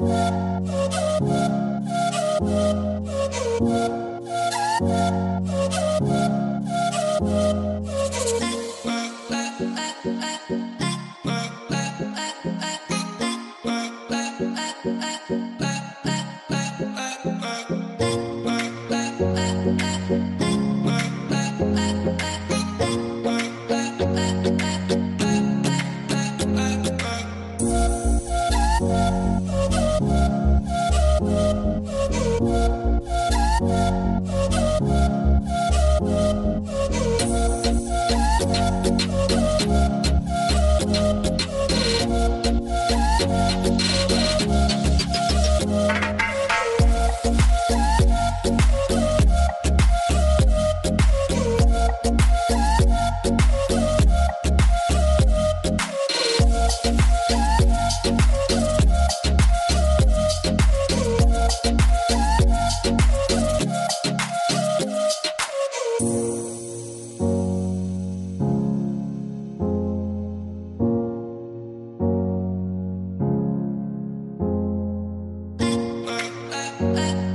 Bye. uh, uh.